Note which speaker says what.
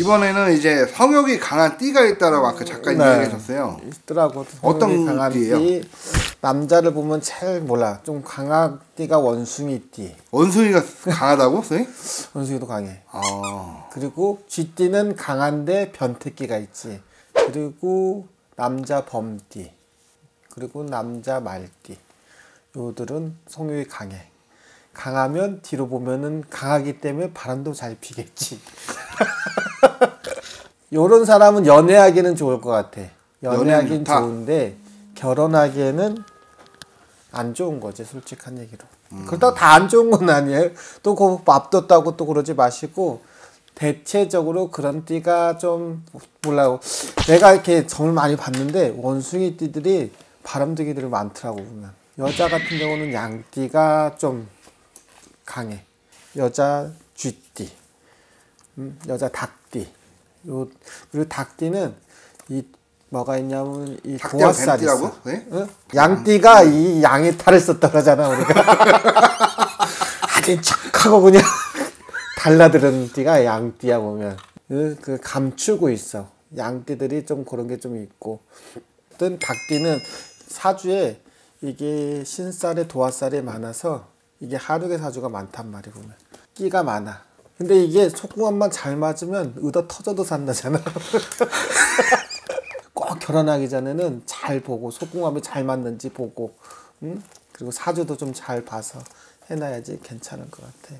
Speaker 1: 이번에는 이제 성욕이 강한 띠가 있다라고 아까 작가님
Speaker 2: 네.
Speaker 1: 얘기하셨어요.
Speaker 2: 있더라고.
Speaker 1: 어떤
Speaker 2: 강한
Speaker 1: 띠예요?
Speaker 2: 띠. 남자를 보면 제일 몰라. 좀 강한 띠가 원숭이 띠.
Speaker 1: 원숭이가 강하다고 선생님?
Speaker 2: 원숭이도 강해.
Speaker 1: 아,
Speaker 2: 그리고 쥐띠는 강한데 변태끼가 있지. 그리고 남자 범띠. 그리고 남자 말띠. 요들은 성욕이 강해. 강하면 뒤로 보면은 강하기 때문에 바람도 잘 피겠지. 요런 사람은 연애하기는 좋을 것 같아. 연애하기는. 좋은데 결혼하기에는 안 좋은 거지 솔직한 얘기로.
Speaker 1: 음.
Speaker 2: 그렇다고 다 안 좋은 건 아니에요. 또그 앞뒀다고 또 그러지 마시고 대체적으로 그런 띠가 좀 몰라요. 내가 이렇게 점을 많이 봤는데 원숭이 띠들이 바람둥이들이 많더라고 보면. 여자 같은 경우는 양띠가 좀 강해. 여자 쥐띠, 음, 여자 닭띠. 요 그리고 닭띠는 이 뭐가 있냐면 이 도화살이? 있어.
Speaker 1: 네?
Speaker 2: 응? 양띠가 이 양의 탈을 썼다 그러잖아 우리가. 아주 착하고 그냥 달라드는 띠가 양띠야 보면 그, 그 감추고 있어. 양띠들이 좀 그런 게 좀 있고. 어떤 닭띠는 사주에 이게 신살에 도화살이 많아서 이게 한옥의 사주가 많단 말이야 보면 끼가 많아. 근데 이게 속궁합만 잘 맞으면 의도 터져도 산다잖아. 꼭 결혼하기 전에는 잘 보고 속궁합이 잘 맞는지 보고, 음? 그리고 사주도 좀 잘 봐서 해놔야지 괜찮을 것 같아.